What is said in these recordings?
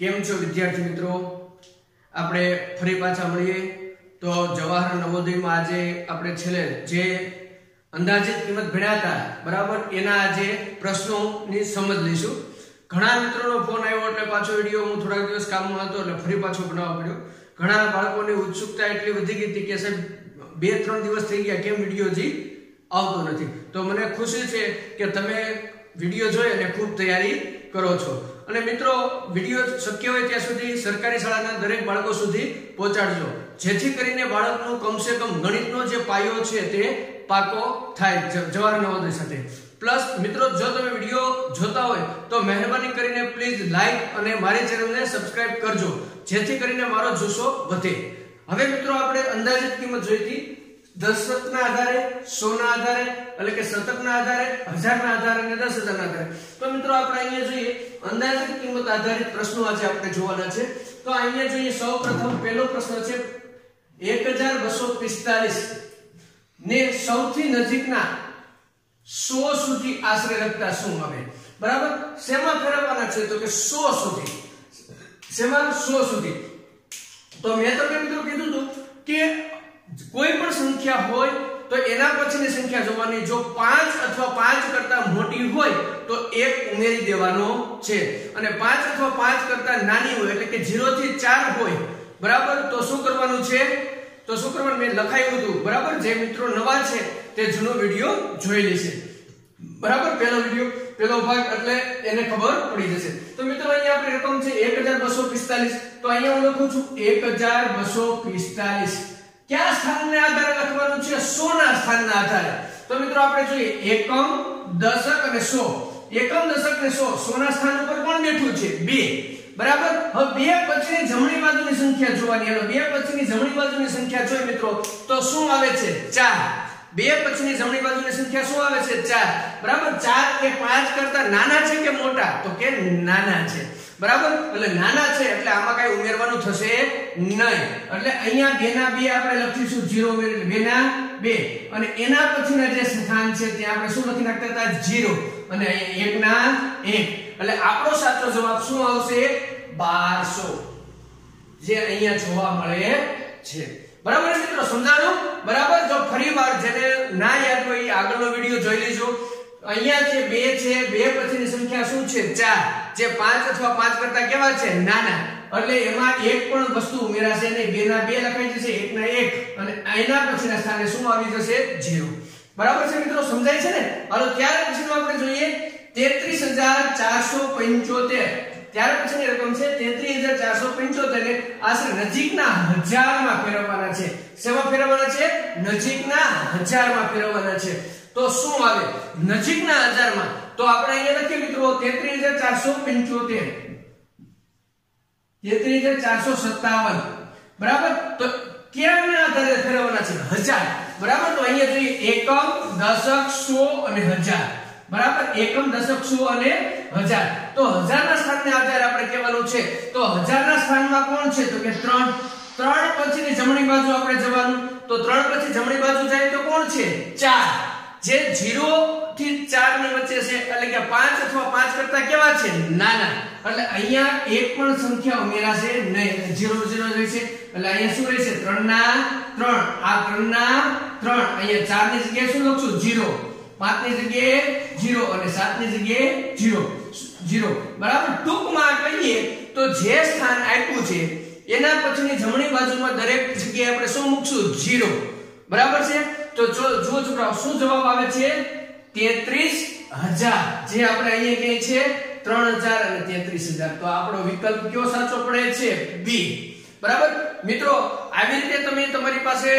કેમ છો વિદ્યાર્થી મિત્રો? આપણે ફરી પાછા મળીએ. તો જવાહર નવોદયમાં આજે આપણે છેલ્લે જે અંદાજિત કિંમત ભણ્યા હતા, બરાબર? એના આજે પ્રશ્નોની સમજ લઈશું. ઘણા મિત્રોનો ફોન આવ્યો એટલે પાછો વીડિયો હું થોડાક દિવસ કામમાં હતો એટલે ફરી પાછો બનાવવા પડ્યો. ઘણા બાળકોની ઉત્સુકતા એટલી વધી ગઈ હતી કે સાહેબ, બે ત્રણ દિવસ થઈ ગયા, કેમ વીડિયો હજી આવતો નથી? તો મને ખુશી છે કે તમે વીડિયો જોઈ અને ખૂબ તૈયારી કરો છો. અને મિત્રો, વીડિયો શક્ય હોય ત્યાં સુધી સરકારી શાળાના દરેક બાળકો સુધી પહોંચાડજો. જેથી કરીને બાળકનું કમસે કમ ગણિતનો જે પાયો છે તે પાકો થાય જવાહર નવોદય સાથે. પ્લસ મિત્રો, જો તમે વીડિયો જોતા હોય, તો મહેરબાની કરીને પ્લીઝ લાઈક અને મારી ચેનલને સબસ્ક્રાઇબ કરજો. જેથી કરીને મારો જુસ્સો વધે. હવે મિત્રો, આપણે અંદાજિત કિંમત જોઈ હતી દશકના આધારે, સોના આધારે, એટલે કે શતકના આધારે, હજારના આધારે અને દસ હજારના આધારે. તો મિત્રો આપણે અહીંયા જોઈએ, અંદાજિત કિંમત આધારિત પ્રશ્નો આજે આપણે જોવાના છે. તો અહીંયા જોઈએ સૌ પ્રથમ પહેલો પ્રશ્ન છે એક હજાર બસો પિસ્તાલીસ ને સૌથી નજીકના સો સુધી આશરે લગતા શું આવે? બરાબર? શેમાં ફેરવવાના છે? તો કે સો સુધી. શેમાં? સો સુધી. તો મેં તમને મિત્રો કીધું હતું કે કોઈ પણ સંખ્યા હોય તો એના પછીની સંખ્યા જોવાની જો પાંચ અથવા પાંચ કરતા મોટી હોય તો એક ઉમેરી દેવાનો છે. અને પાંચ અથવા પાંચ કરતા નાની હોય એટલે કે 0 થી 4 હોય, બરાબર? તો શું કરવાનું છે? તો શું કરવાનું? મેં લખાયું હતું, બરાબર? જે મિત્રો નવા છે તે જૂનો વીડિયો જોઈ લેશે. બરાબર? પહેલો વિડિયો, પહેલો ભાગ, એટલે એને ખબર પડી જશે. તો મિત્રો, અહીંયા આપણી રકમ છે 1245 તો અહીંયા હું લખું છું 1245 કયા સ્થાનને આધારે લખવાનું છે? 100 ના સ્થાનના આધારે. તો મિત્રો આપણે જોઈએ, એકમ, દશક અને 100 એકમ, દશક ને 100 100 ના સ્થાન ઉપર કોણ બેઠું છે? 2 બરાબર? હવે બે પછીની જમણી બાજુની સંખ્યા જોવાની. અને બે પછીની જમણી બાજુની સંખ્યા જોઈએ મિત્રો, તો શું આવે છે? 4 બે પછીની જમણી બાજુની સંખ્યા શું આવે છે? 4 બરાબર? 4 કે 5 કરતા નાના છે કે મોટા? તો કે નાના છે. બરાબર? એટલે નાના છે એટલે આમાં કઈ ઉમેરવાનું થશે નહીં. એટલે અહીંયા બે બે આપણે લખીશું. 0 ઉમેરી બે ના બે. અને એના પછીના જે સ્થાન છે ત્યાં આપણે શું લખી નાખતા હતા? 0 અને એક ના એક. એટલે આપણો સાચો જવાબ શું આવશે? 1200 જે અહીંયા જોવા મળે છે. બરાબર મિત્રો? સમજાણું? બરાબર? ફરીવાર જેને ના યાદ હોય આગળનો વિડિયો જોઈ લેજો. અહીંયા છે, બે છે, બે પછીની સંખ્યા શું છે? ચાર. જે પાંચ અથવા પાંચ કરતા કેવા છે? નાના. એટલે એમાં એક પણ વસ્તુ ઉમેરાશે નહીં. બે ના બે લખાઈ જશે, એક ના એક. અને એના પછીના સ્થાને શું આવી જશે? 0 બરાબર છે મિત્રો? સમજાય છે ને? હાલો, ત્યાર પછીનું આપણે જોઈએ. 33475 ત્યાર પછીની રકમ છે 33475 ને આશરે નજીકના હજારમાં ફેરવવાના છે. શેમાં ફેરવવાના છે? નજીકના હજારમાં ફેરવવાના છે. તો શું આવે? નજીકના હજારમાં. તો આપણે અહીંયા લખીએ મિત્રો 33475 33457 બરાબર? તો ક્યાંના આધારે ફેરવવાના છે? હજાર. બરાબર? તો અહીંયા જોઈએ એકમ, દશક, સો અને હજાર. બરાબર? એકમ દશક શું અને હજાર? તો હજારના સ્થાનને આધારે આપણે કહેવાનું છે, તો હજારના સ્થાનમાં કોણ છે? તો કે ત્રણ. ત્રણ પછીની જમણી બાજુ આપણે જવાનું. તો ત્રણ પછી જમણી બાજુ જાય તો કોણ છે? ચાર. જે 0 થી 4 ની વચ્ચે છે, એટલે કે 5 અથવા 5 કરતા કેવા છે? નાના. એટલે અહીંયા એક પણ સંખ્યા ઉમેરાશે નહીં 0 0 રહેશે એટલે અહીંયા શું રહેશે? 3 ના 3 આ 3 ના 3 અહીંયા 4 ની જગ્યાએ શું લખશું? 0 5 ની જગ્યાએ 0 અને સાતની જગ્યાએ 0 0 બરાબર? ટૂંકમાં કહીએ તો જે સ્થાન આપ્યું છે, એના પછીની જમણી બાજુમાં દરેક જગ્યાએ આપણે શું મૂકશું? 0 બરાબર છે? તો જો છોકરાઓ, શું જવાબ આવે છે? 33000 જે આપણે અહીંયા કહે છે? 3000 અને 33000 તો આપણો વિકલ્પ કયો સાચો પડે છે? બી. બરાબર? મિત્રો આવી રીતે તમે તમારી પાસે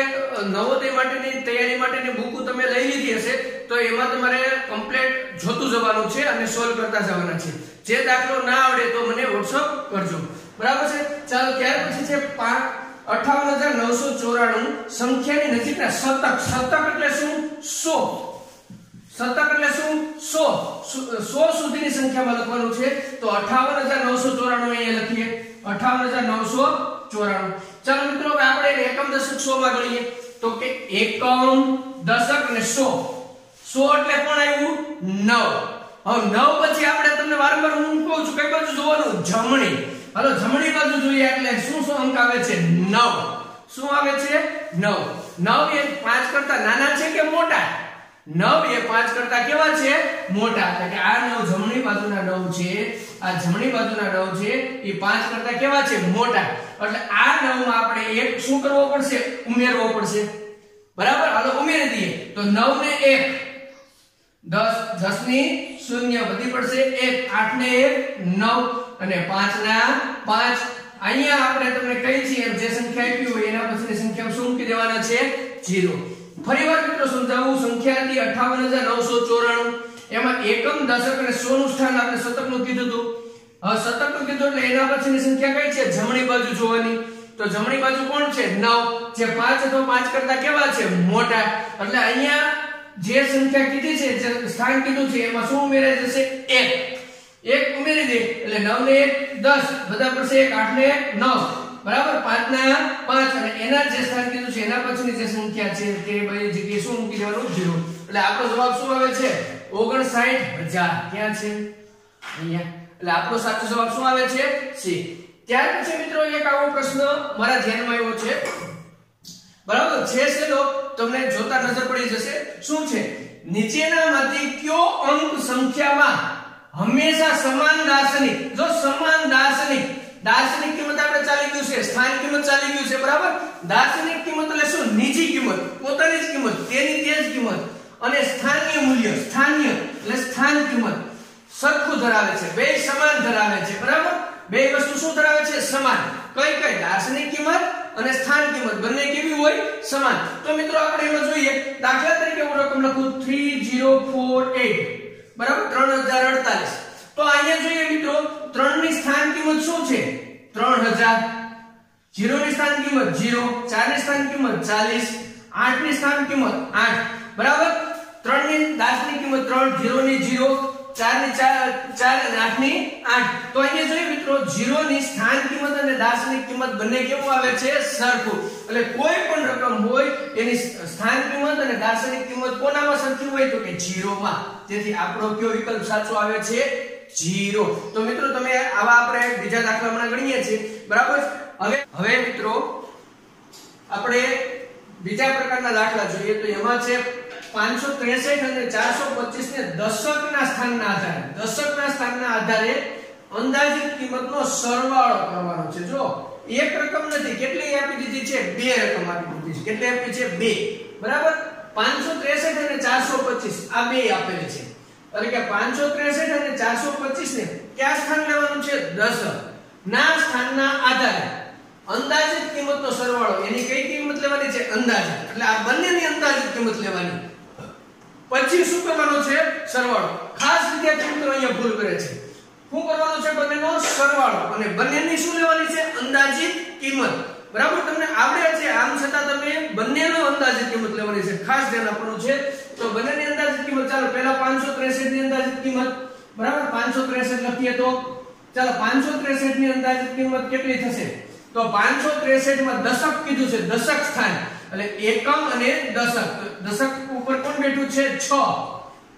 નવોદય માટેની તૈયારી માટેની બુક તમે લઈ લીધી હશે, તો એમાં તમારે કમ્પ્લેટ જોતું જવાનું છે અને સોલ્વ કરતા જવાના છે. જે દાખલો ના આવડે તો મને વોટ્સઅપ કરજો. બરાબર છે? ચાલો, ત્યાર પછી છે પાંચ અઠાવન હજાર નવસો ચોરાણું સંખ્યાની નજીકના શતક. શતક એટલે શું? સો. શતક એટલે શું? સો. સો સુધીની સંખ્યામાં લખવાનું છે. તો અઠાવન હજાર નવસો ચોરાણું અહીંયા લખીએ. અઠાવન હજાર નવસો ચોરાણું. ચાલો મિત્રો, હવે આપણે એકમ દશક સો માં ગણીએ. તો કે એકમ દશક અને સો. સો એટલે કોણ આવ્યું? નવ. હવે નવ પછી આપણે તમને વારંવાર હું કહું છું, કઈ બાજુ જોવાનું? જમણી. હાલો, જમણી બાજુ જોઈએ એટલે શું શું અંક આવે છે? 9 શું આવે છે? 9 9 એ 5 કરતા નાના છે કે મોટા? 9 એ પાંચ કરતા કેવા છે? મોટા. એટલે કે આ નવ જમણી બાજુના નવ છે, આ જમણી બાજુના નવ છે, એ પાંચ કરતા કેવા છે? મોટા. એટલે આ 9 માં આપણે એક શું કરવો પડશે? ઉમેરવો પડશે. બરાબર? હાલો, ઉમેરી દઈએ. તો નવ ને એક. દસ દસની શૂન્ય વધી પડશે. 1 8 ને 1 9 અને પાંચ ના પાંચ. અહીંયા આપણે તમને કહી છીએ જે સંખ્યા આપી હોય એના પછી સંખ્યા શું મૂકી દેવાના છે? 0 ફરીવાર મિત્રો સમજાવું સંખ્યા હતી 58994 એમાં એકમ દશક અને 100 નું સ્થાન આપણે શતકનું કીધું હતું. હવે શતકનું કીધું એટલે એના પછીની સંખ્યા કઈ છે? જમણી બાજુ જોવાની. તો જમણી બાજુ કોણ છે? 9 જે 5 અથવા 5 કરતા કેવા છે? મોટા. એટલે અહીંયા જે સંખ્યા કીધી છે, જે સ્થાન કીધું છે, એમાં શું ઉમેરાઈ જશે? 1 એક ઉમેરી દે. એટલે 9 ને 1 10 બધા પડશે 1 8 ને 9 બરાબર? 5 ના 5 અને એના જે સ્થાન કીધું છે, એના પછીની જે સંખ્યા છે, તે બધી જગ્યાએ શું મૂકી દેવાનું? 0 એટલે આપણો જવાબ શું આવે છે? 59000 ક્યાં છે? અહીંયા. એટલે આપણો સાચો જવાબ શું આવે છે? સી. ત્યાર પછી મિત્રો એક આવો પ્રશ્ન મારા ધ્યાનમાં આવ્યો છે. બરાબર? છે સેલો તમને જોતા નજર પડી જશે. શું છે? નીચેનામાંથી કયો અંક સંખ્યામાં હંમેશા સમાન દાર્શનિક? જો સમાન દાર્શનિક દાર્શનિક કિંમત આપણે ચાલી ગયું છે સ્થાન કિંમત ચાલી ગયું છે, બરાબર? દાર્શનિક કિંમત એટલે શું? નીચી કિંમત, પોતાની જ કિંમત, તેની તે જ કિંમત. અને સ્થાનીય મૂલ્ય, સ્થાનીય એટલે સ્થાન કિંમત. સરખું ધરાવે છે, બે સમાન ધરાવે છે, બરાબર? બે વસ્તુ શું ધરાવે છે? સમાન. કઈ કઈ? દાર્શનિક કિંમત અને સ્થાન કિંમત. બંને કેવી હોય? સમાન. તો મિત્રો આપણે એમાં જોઈએ, દાખલા તરીકે હું રકમ લખું 3048 બરાબર? 3048 તો અહીંયા જોઈએ મિત્રો 3 ની સ્થાન કિંમત શું છે? 3000 0 ની સ્થાન કિંમત 0 4 ની સ્થાન કિંમત 40 8 ની સ્થાન કિંમત 8 બરાબર? 3 ની દાર્શનિક કિંમત 3 0 ની 0 4 ની 4 4 અને 8 ની 8 તો અહીંયા જોઈએ મિત્રો 0 ની સ્થાન કિંમત અને દાર્શનિક કિંમત બંને કેવું આવે છે? સરખું. એટલે કોઈ પણ રકમ હોય, એની સ્થાન કિંમત અને દાર્શનિક કિંમત કોનામાં સરખી હોય તો કે 0 માં તેથી આપણો કયો વિકલ્પ સાચો આવે છે? 0 તો મિત્રો તમે આવા આપણે બીજા દાખલા હમણાં ગણીએ છીએ. બરાબર? હવે હવે મિત્રો, આપણે બીજા પ્રકારના દાખલા જોઈએ તો એમાં છે 563 અને 425 ને સ્થાનના આધારે. દશકના સ્થાનના આધારે સરવાળો કરવાનો છે. જો, એક રકમ નથી, કેટલી આપી દીધી છે? બે રકમ આપી દીધી છે. કેટલી આપી છે? બે. બરાબર? 563 અને 425 આ બે આપેલી છે. એટલે કે 563 અને 425 ને કયા સ્થાન લેવાનું છે? 10 ના સ્થાનના આધારે અંદાજિત કિંમતનો સરવાળો એની કઈ કિંમત લેવાની છે? અંદાજિત. એટલે આ બંનેની અંદાજિત કિંમત લેવાની. પછી શું કરવાનો છે સરવાળો. ખાસ વિદ્યાર્થી મિત્રો અહીંયા ભૂલ કરે છે. શું કરવાનો છે બંનેનો? સરવાળો. અને બંનેની શું લેવાની છે? અંદાજિત કિંમત. બરાબર? તમને આવડે છે. આમ છતાં તમે બંનેનો અંદાજિત કિંમત લેવાની છે. ખાસ ધ્યાન આપવાનું છે. તો બંનેની અંદાજિત કિંમત ચાલો, પહેલા 563 ની અંદાજિત કિંમત બરાબર? 563 લખીએ તો? ચાલો 563 ની અંદાજિત કિંમત કેટલી થશે? તો 563 માં દશક કીધું છે, દશક સ્થાન. એટલે એકમ અને દશક. દશક ઉપર કોણ બેઠું છે? 6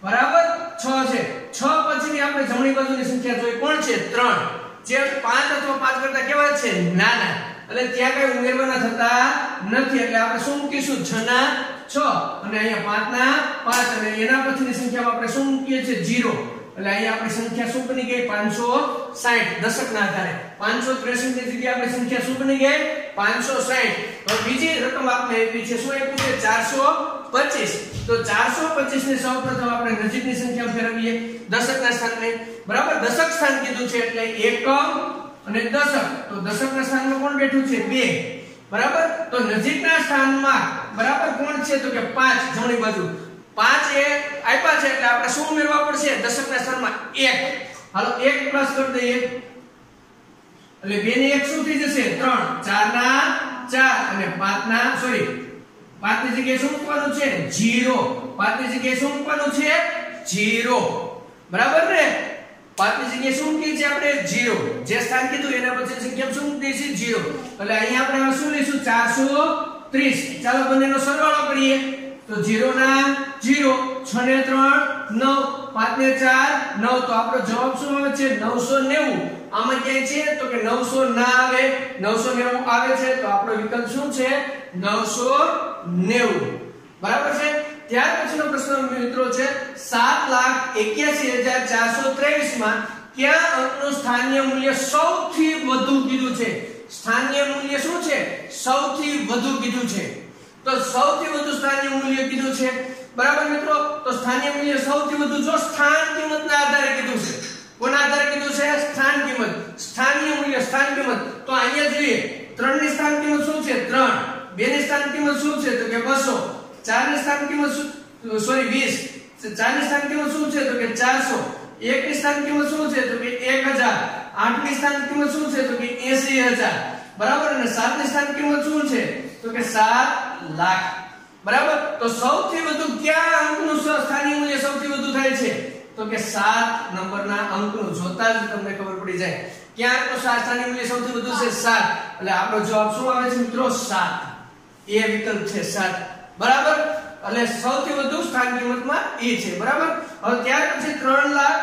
બરાબર? 6 છે. 6 પછીની આપણે જમણી બાજુની સંખ્યા જોઈ. કોણ છે? 3 જે 5 અથવા 5 કરતા કેવા છે? નાના. એટલે ત્યાં કઈ ઉમેરવાના થતા નથી. એટલે આપણે શું મૂકીશું? 6 ના 6 અને અહીંયા 5 ના 5 અને એના પછીની સંખ્યામાં આપણે શું મૂકીએ છીએ? 0 એટલે અહીંયા આપણી સંખ્યા શું ગઈ? 560 દશકના આધારે. 563 ની જગ્યાએ આપણી સંખ્યા શું ગઈ? 560 હવે બીજી રકમ આપણે આપી છે, શું આપ્યું છે? 425 તો 425 ને સૌપ્રથમ આપણે નજીકની સંખ્યા ફેરવીએ. દશકના સ્થાનને. બરાબર? દશક સ્થાન કીધું છે એટલે એકમ અને દશક. તો દશકના સ્થાનમાં કોણ બેઠું છે? 2 બરાબર? તો નજીકના સ્થાનમાં, બરાબર કોણ છે? તો કે 5 જમણી બાજુ. પાંચ એ આપ્યા છે એટલે આપણે શું ઉમેરવા પડશે? દશકના સ્થાનમાં એક. હાલો, એક પ્લસ કરી દઈએ. એટલે 2 ને એક શું થઈ જશે? ત્રણ. ચાર ના ચાર અને 5 ના સોરી 5 ની જગ્યાએ શું મૂકવાનું છે? જીરો. પાંચની જગ્યાએ શું મૂકવાનું છે? જીરો. બરાબર ને? પાંચની જગ્યાએ શું મૂકીએ છીએ આપણે? 0 જે સ્થાન કીધું એના પછી સંખ્યા શું મૂકી દઈશું જીરો. એટલે અહીંયા આપણે શું લઈશું? ચારસો ત્રીસ. ચાલો બંનેનો સરવાળો કરીએ. તો 0 ના 0 6 ને 3 9 5 ને 4 9 તો આપણો જવાબ શું આવે છે? 990 આમાં ક્યાંય છે? તો કે 900 ના આવે. 990 આવે છે. તો આપણો વિકલ્પ શું છે? 990 બરાબર છે? ત્યાર પછીનો પ્રશ્ન મિત્રો છે 781423 માં કયા અંકનું સ્થાનિય મૂલ્ય સૌથી વધુ કીધું છે? સ્થાનીય મૂલ્ય શું છે? સૌથી વધુ કીધું છે. તો સૌથી વધુ સ્થાનિય મૂલ્ય કીધું છે. બરાબર મિત્રો? તો સ્થાનિય મૂલ્ય સૌથી વધુ જો સ્થાન કિંમતના આધારે કીધું છે. કોના આધારે કીધું છે? સ્થાન કિંમત. સ્થાનીય મૂલ્ય, સ્થાન કિંમત. તો અહીંયા જોઈએ 3 ની સ્થાન કિંમત શું છે? 3 2 ની સ્થાન કિંમત શું છે? તો કે 200 4 ની કિંમત સોરી 20 4 ની કિંમત શું છે? તો કે 400 1 ની કિંમત શું છે? તો કે 1000 8 ની સ્થાન કિંમત શું છે? તો કે 80000 બરાબર? અને 7 ની કિંમત શું છે? તો કે 7 લાખ. બરાબર? તો સૌથી વધુ કયા અંકનું સ્થાનિક મૂલ્ય સૌથી વધુ થાય છે? તો કે 7 નંબરના અંકનું. જોતા જ તમને ખબર પડી જાય. ક્યાં તો સ્થાનિક મૂલ્ય સૌથી વધુ છે? 7 એટલે આપણો જવાબ શું આવે છે મિત્રો? 7 એ વિકલ્પ છે 7 બરાબર? એટલે સૌથી વધુ સ્થાન કિંમતમાં એ છે, બરાબર? હવે ત્યાર પછી 3 લાખ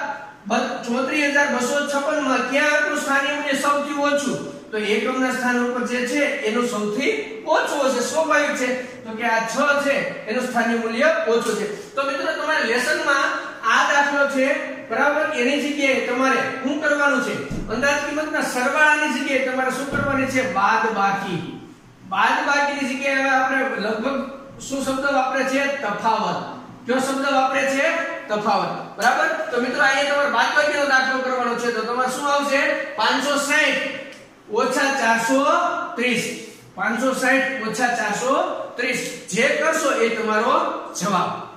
34256 માં ક્યાં આપણું સ્થાનિક મૂલ્ય સૌથી ઓછું? તો એકમના સ્થાન ઉપર જે છે, એનું સૌથી ઓછું હશે. સ્વાભાવિક છે. તો કે આ 6 છે, એનું સ્થાનિક મૂલ્ય ઓછું છે. તો મિત્રો, તમારે લેસનમાં આ દાખલો છે, બરાબર? એની જગ્યાએ તમારે શું કરવાનું છે? અંદાજ કિંમતના સરવાળાની જગ્યાએ તમારે શું કરવાની છે? બાદ બાકી બાદ બાકીની જગ્યાએ આપણે લગભગ શું શબ્દ વાપરે છે? તફાવત. કયો શબ્દ વાપરે છે? તફાવત. બરાબર? તો મિત્રો, અહીંયા તમારે બાદબાકીનો દાખલો કરવાનો છે. તો તમારે શું આવશે? 560 ઓછા 430 560 ઓછા 430 જે કરશો એ તમારો જવાબ.